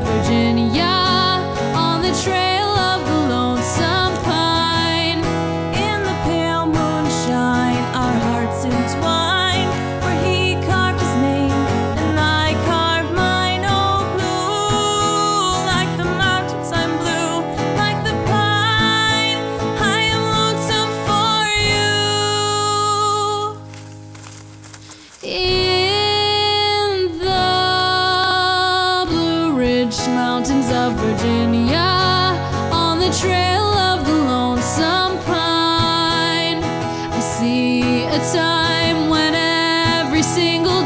不知 Ridge Mountains of Virginia on the trail of the lonesome pine. I see a time when every single